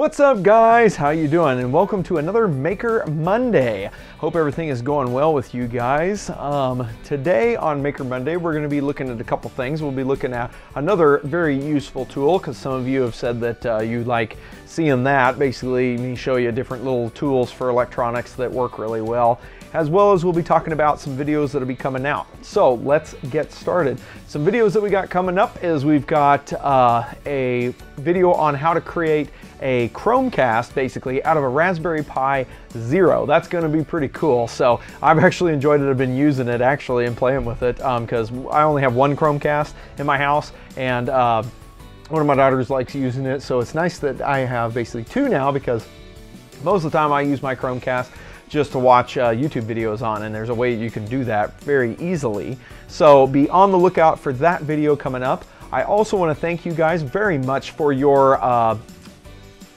What's up guys? How you doing? And welcome to another Maker Monday. Hope everything is going well with you guys. Um, today on Maker Monday, we're going to be looking at a couple things. We'll be looking at another very useful tool because some of you have said that uh, you like seeing that. Basically, me show you different little tools for electronics that work really well as well as we'll be talking about some videos that'll be coming out. So let's get started. Some videos that we got coming up is we've got uh, a video on how to create a Chromecast basically out of a Raspberry Pi Zero. That's going to be pretty cool. So I've actually enjoyed it. I've been using it actually and playing with it because um, I only have one Chromecast in my house and uh, one of my daughters likes using it. So it's nice that I have basically two now because most of the time I use my Chromecast just to watch uh, YouTube videos on and there's a way you can do that very easily. So be on the lookout for that video coming up. I also want to thank you guys very much for your uh,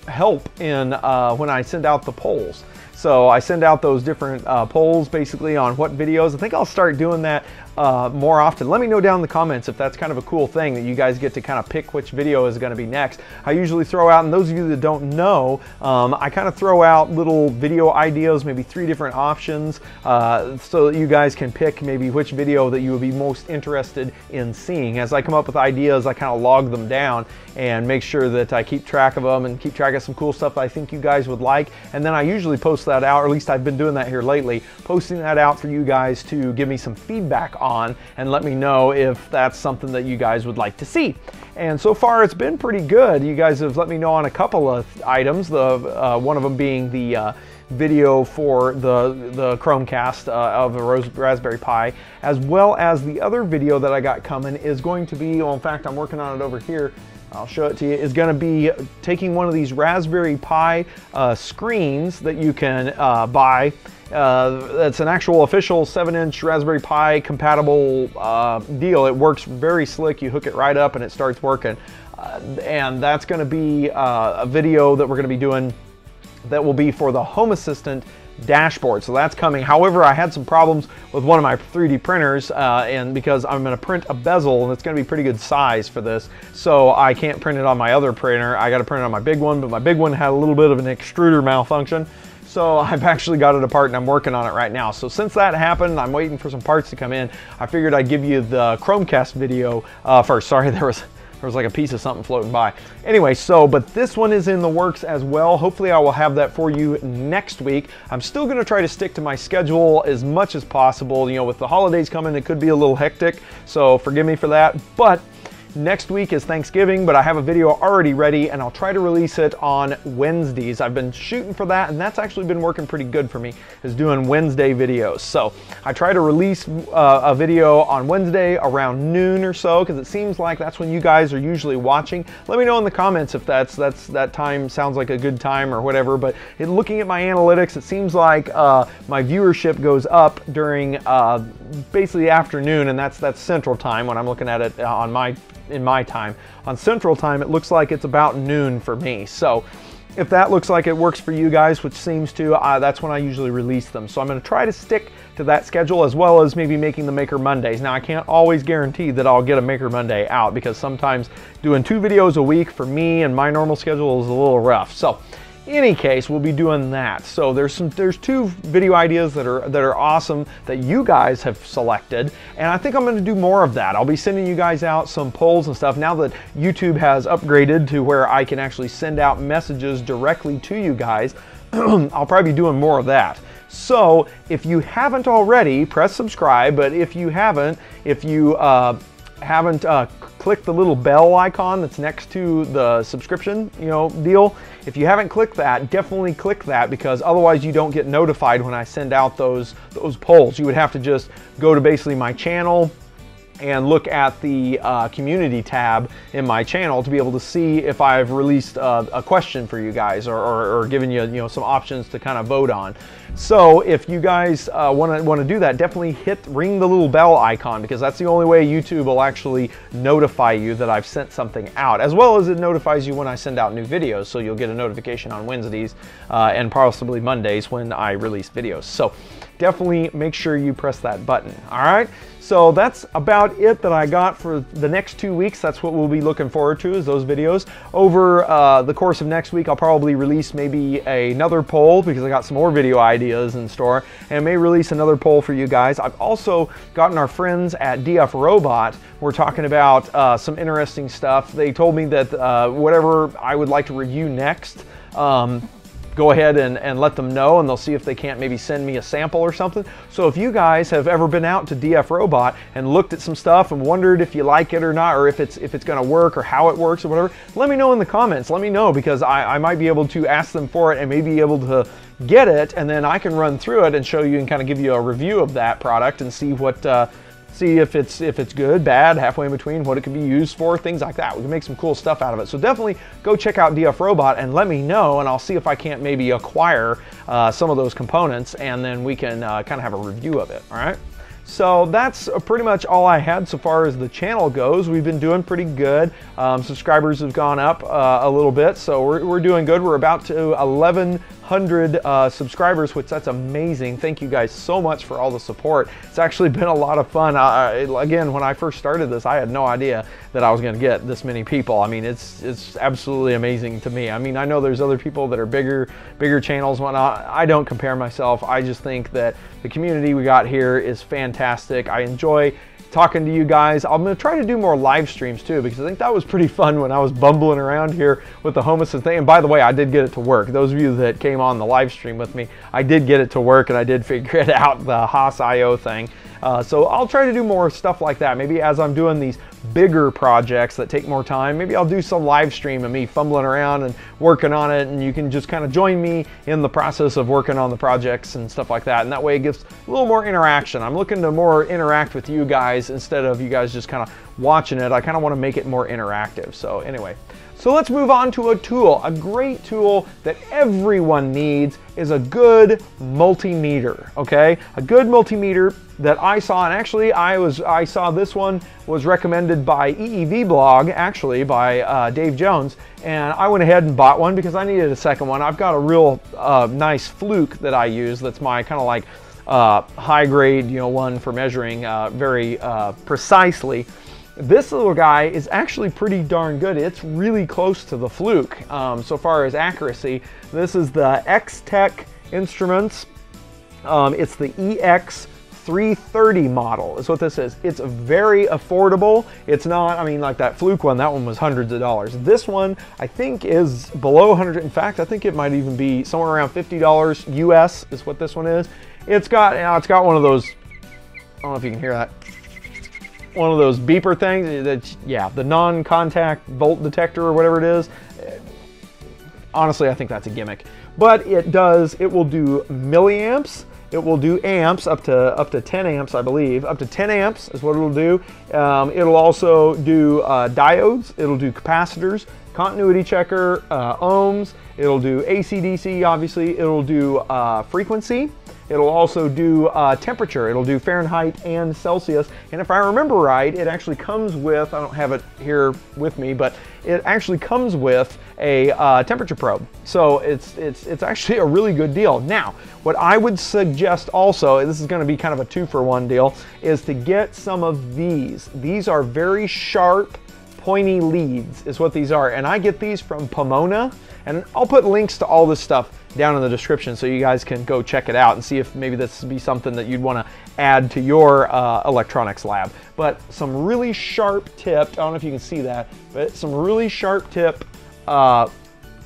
help in uh, when I send out the polls. So I send out those different uh, polls basically on what videos. I think I'll start doing that uh, more often. Let me know down in the comments if that's kind of a cool thing that you guys get to kind of pick which video is going to be next. I usually throw out, and those of you that don't know, um, I kind of throw out little video ideas, maybe three different options, uh, so that you guys can pick maybe which video that you would be most interested in seeing. As I come up with ideas, I kind of log them down and make sure that I keep track of them and keep track of some cool stuff I think you guys would like. And then I usually post that out, or at least I've been doing that here lately, posting that out for you guys to give me some feedback on and let me know if that's something that you guys would like to see. And so far it's been pretty good. You guys have let me know on a couple of items, the uh, one of them being the uh, video for the, the Chromecast uh, of the Rose, Raspberry Pi, as well as the other video that I got coming is going to be, well in fact I'm working on it over here, I'll show it to you, is going to be taking one of these Raspberry Pi uh, screens that you can uh, buy uh, an actual official 7-inch Raspberry Pi compatible uh, deal. It works very slick. You hook it right up and it starts working. Uh, and that's going to be uh, a video that we're going to be doing that will be for the Home Assistant dashboard. So that's coming. However, I had some problems with one of my 3D printers uh, and because I'm going to print a bezel and it's going to be pretty good size for this. So I can't print it on my other printer. I got to print it on my big one, but my big one had a little bit of an extruder malfunction. So I've actually got it apart and I'm working on it right now. So since that happened, I'm waiting for some parts to come in. I figured I'd give you the Chromecast video uh, first. Sorry, there was there was like a piece of something floating by. Anyway, so, but this one is in the works as well. Hopefully I will have that for you next week. I'm still gonna try to stick to my schedule as much as possible. You know, with the holidays coming, it could be a little hectic, so forgive me for that. But Next week is Thanksgiving, but I have a video already ready and I'll try to release it on Wednesdays. I've been shooting for that and that's actually been working pretty good for me, is doing Wednesday videos. So I try to release uh, a video on Wednesday around noon or so because it seems like that's when you guys are usually watching. Let me know in the comments if that's, that's that time sounds like a good time or whatever, but looking at my analytics, it seems like uh, my viewership goes up during uh, basically afternoon and that's, that's central time when I'm looking at it uh, on my in my time. On Central Time, it looks like it's about noon for me. So if that looks like it works for you guys, which seems to, uh, that's when I usually release them. So I'm gonna try to stick to that schedule as well as maybe making the Maker Mondays. Now I can't always guarantee that I'll get a Maker Monday out because sometimes doing two videos a week for me and my normal schedule is a little rough. So any case, we'll be doing that. So there's some there's two video ideas that are that are awesome that you guys have selected, and I think I'm going to do more of that. I'll be sending you guys out some polls and stuff now that YouTube has upgraded to where I can actually send out messages directly to you guys. I'll probably be doing more of that. So if you haven't already, press subscribe. But if you haven't, if you uh, haven't uh, clicked the little bell icon that's next to the subscription, you know, deal, if you haven't clicked that, definitely click that because otherwise you don't get notified when I send out those those polls. You would have to just go to basically my channel, and look at the uh, community tab in my channel to be able to see if I've released uh, a question for you guys or, or, or, given you, you know, some options to kind of vote on. So if you guys want to want to do that, definitely hit ring the little bell icon because that's the only way YouTube will actually notify you that I've sent something out, as well as it notifies you when I send out new videos. So you'll get a notification on Wednesdays uh, and possibly Mondays when I release videos. So definitely make sure you press that button. All right. So that's about it that I got for the next two weeks. That's what we'll be looking forward to is those videos. Over uh, the course of next week, I'll probably release maybe another poll because I got some more video ideas in store and I may release another poll for you guys. I've also gotten our friends at DF Robot. We're talking about uh, some interesting stuff. They told me that uh, whatever I would like to review next, um, go ahead and, and let them know and they'll see if they can't maybe send me a sample or something. So if you guys have ever been out to DF Robot and looked at some stuff and wondered if you like it or not, or if it's if it's gonna work or how it works or whatever, let me know in the comments. Let me know because I, I might be able to ask them for it and maybe be able to get it and then I can run through it and show you and kind of give you a review of that product and see what uh, see if it's if it's good, bad, halfway in between, what it can be used for, things like that. We can make some cool stuff out of it. So definitely go check out DF Robot and let me know, and I'll see if I can't maybe acquire uh, some of those components, and then we can uh, kind of have a review of it. All right. So that's pretty much all I had so far as the channel goes. We've been doing pretty good. Um, subscribers have gone up uh, a little bit, so we're, we're doing good. We're about to 11 100 uh, subscribers, which that's amazing. Thank you guys so much for all the support. It's actually been a lot of fun. Uh, again, when I first started this, I had no idea that I was going to get this many people. I mean, it's it's absolutely amazing to me. I mean, I know there's other people that are bigger, bigger channels. Whatnot. I don't compare myself. I just think that the community we got here is fantastic. I enjoy talking to you guys. I'm gonna try to do more live streams too because I think that was pretty fun when I was bumbling around here with the home assistant thing. And by the way, I did get it to work. Those of you that came on the live stream with me, I did get it to work and I did figure it out, the Hass.io thing. Uh, so I'll try to do more stuff like that. Maybe as I'm doing these bigger projects that take more time, maybe I'll do some live stream of me fumbling around and working on it and you can just kind of join me in the process of working on the projects and stuff like that. And that way it gives a little more interaction. I'm looking to more interact with you guys instead of you guys just kind of watching it. I kind of want to make it more interactive. So anyway, so let's move on to a tool. A great tool that everyone needs is a good multimeter, okay? A good multimeter that I saw, and actually I was I saw this one was recommended by EEV blog, actually by uh, Dave Jones, and I went ahead and bought one because I needed a second one. I've got a real uh, nice fluke that I use that's my kind of like uh, high grade, you know, one for measuring uh, very uh, precisely. This little guy is actually pretty darn good. It's really close to the Fluke um, so far as accuracy. This is the Extech Instruments. Um, it's the EX 330 model is what this is. It's very affordable. It's not, I mean, like that Fluke one, that one was hundreds of dollars. This one, I think is below 100. In fact, I think it might even be somewhere around $50 US is what this one is. It's got, you know, it's got one of those, I don't know if you can hear that one of those beeper things. That yeah, the non-contact volt detector or whatever it is. Honestly, I think that's a gimmick. But it does. It will do milliamps. It will do amps up to up to 10 amps, I believe. Up to 10 amps is what it'll do. Um, it'll also do uh, diodes. It'll do capacitors, continuity checker, uh, ohms. It'll do AC/DC. Obviously, it'll do uh, frequency. It'll also do uh, temperature. It'll do Fahrenheit and Celsius. And if I remember right, it actually comes with, I don't have it here with me, but it actually comes with a uh, temperature probe. So it's, it's, it's actually a really good deal. Now, what I would suggest also, this is gonna be kind of a two for one deal, is to get some of these. These are very sharp, pointy leads is what these are. And I get these from Pomona. And I'll put links to all this stuff down in the description so you guys can go check it out and see if maybe this would be something that you'd want to add to your uh, electronics lab. But some really sharp tipped, I don't know if you can see that, but some really sharp tip uh,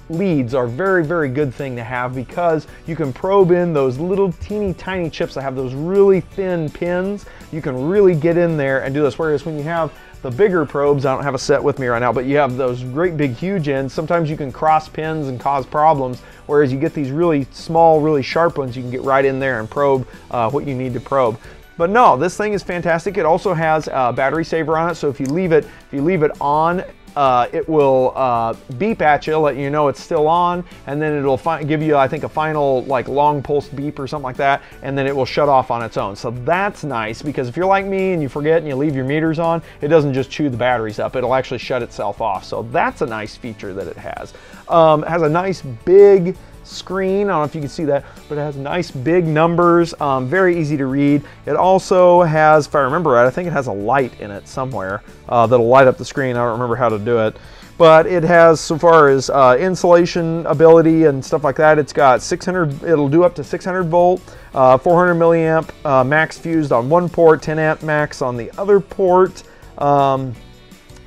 leads are very, very good thing to have because you can probe in those little teeny tiny chips that have those really thin pins. You can really get in there and do this. Whereas when you have the bigger probes, I don't have a set with me right now, but you have those great big huge ends. Sometimes you can cross pins and cause problems, whereas you get these really small, really sharp ones, you can get right in there and probe uh, what you need to probe. But no, this thing is fantastic. It also has a battery saver on it, so if you leave it, if you leave it on, uh, it will uh, beep at you, let you know it's still on, and then it'll give you, I think, a final like long pulse beep or something like that, and then it will shut off on its own. So that's nice because if you're like me and you forget and you leave your meters on, it doesn't just chew the batteries up, it'll actually shut itself off. So that's a nice feature that it has. Um, it has a nice big screen. I don't know if you can see that, but it has nice big numbers, um, very easy to read. It also has, if I remember right, I think it has a light in it somewhere uh, that'll light up the screen. I don't remember how to do it. But it has, so far as uh, insulation ability and stuff like that, it's got 600, it'll do up to 600 volt, uh, 400 milliamp uh, max fused on one port, 10 amp max on the other port. Um,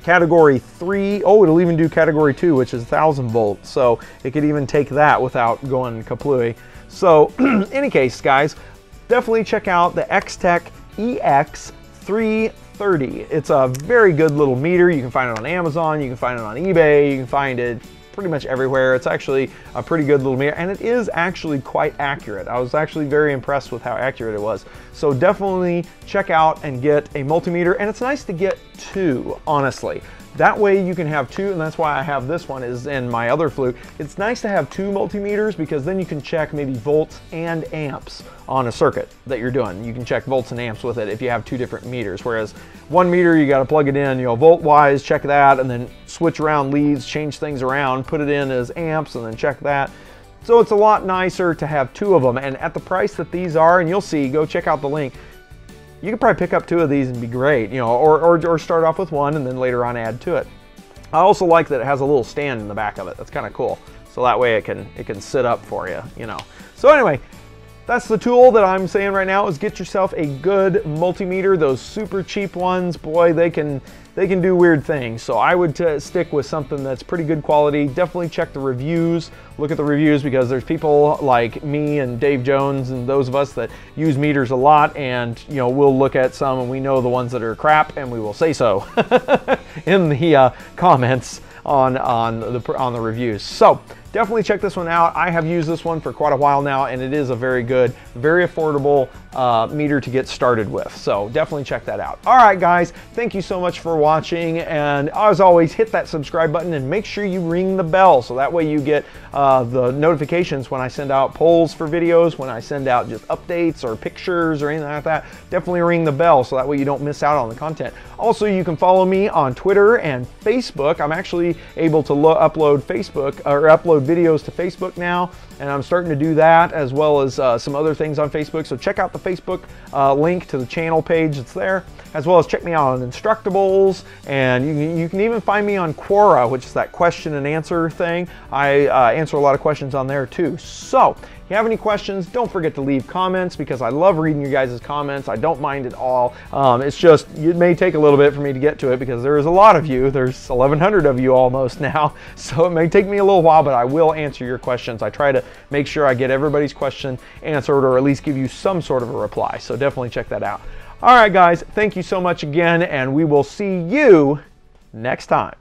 category 3 oh it'll even do category 2 which is 1000 volts. So it could even take that without going kaplooey so in any case guys definitely check out the Extech EX330 it's a very good little meter. You can find it on Amazon. You can find it on eBay. You can find it pretty much everywhere. It's actually a pretty good little meter and it is actually quite accurate. I was actually very impressed with how accurate it was. So definitely check out and get a multimeter and it's nice to get two, honestly. That way you can have two, and that's why I have this one is in my other Fluke. It's nice to have two multimeters because then you can check maybe volts and amps on a circuit that you're doing. You can check volts and amps with it if you have two different meters. Whereas one meter, you gotta plug it in, you know, volt-wise, check that, and then switch around leads, change things around, put it in as amps, and then check that. So it's a lot nicer to have two of them. And at the price that these are, and you'll see, go check out the link, you could probably pick up two of these and be great, you know, or, or, or start off with one and then later on add to it. I also like that it has a little stand in the back of it. That's kind of cool. So that way it can, it can sit up for you, you know. So anyway, that's the tool that I'm saying right now is get yourself a good multimeter. Those super cheap ones, boy, they can they can do weird things. So I would uh, stick with something that's pretty good quality. Definitely check the reviews. Look at the reviews because there's people like me and Dave Jones and those of us that use meters a lot and you know we'll look at some and we know the ones that are crap and we will say so in the uh, comments on on the on the reviews. So definitely check this one out. I have used this one for quite a while now and it is a very good, very affordable uh, meter to get started with. So definitely check that out. All right, guys, thank you so much for watching. And as always, hit that subscribe button and make sure you ring the bell. So that way you get uh, the notifications when I send out polls for videos, when I send out just updates or pictures or anything like that. Definitely ring the bell so that way you don't miss out on the content. Also, you can follow me on Twitter and Facebook. I'm actually able to upload Facebook or upload videos to Facebook now and I'm starting to do that as well as uh, some other things on Facebook. So check out the Facebook uh, link to the channel page that's there, as well as check me out on Instructables, and you can, you can even find me on Quora, which is that question and answer thing. I uh, answer a lot of questions on there too. So if you have any questions, don't forget to leave comments because I love reading your guys' comments. I don't mind at all. Um, it's just, it may take a little bit for me to get to it because there is a lot of you. There's 1,100 of you almost now. So it may take me a little while, but I will answer your questions. I try to make sure I get everybody's question answered or at least give you some sort of a reply. So definitely check that out. All right, guys, thank you so much again, and we will see you next time.